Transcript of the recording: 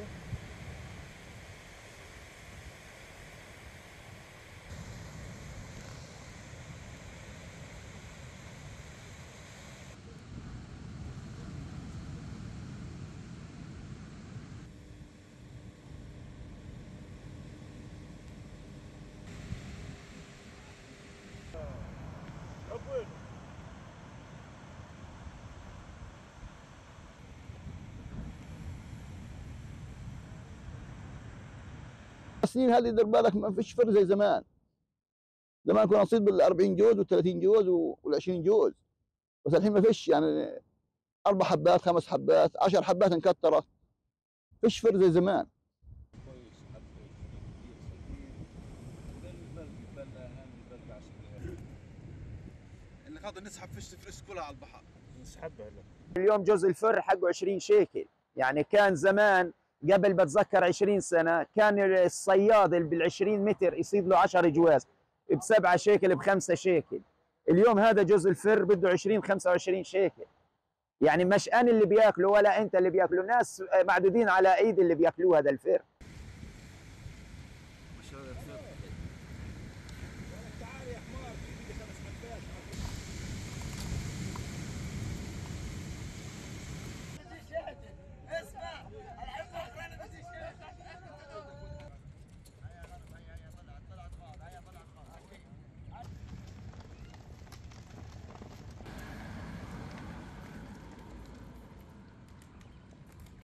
here. السنين هذه دير بالك ما فيش فرق زي زمان. زمان كنا نصيد بال 40 جوز وال 30 جوز وال 20 جوز. بس الحين ما فيش يعني أربع حبات خمس حبات 10 حبات انكترت. فيش فرق زي زمان. قادر نسحب فيش فريش كلها على البحر. نسحبها اليوم جوز الفر حقه 20 شيكل. يعني كان زمان قبل بتذكر 20 سنة كان الصياد اللي بال 20 متر يصيد له 10 جواز بسبعة شيكل بخمسة شيكل. اليوم هذا جوز الفر بده 20 25 شيكل. يعني مش أنا اللي بياكله ولا أنت اللي بياكله ناس معدودين على إيد اللي بياكلوه هذا الفر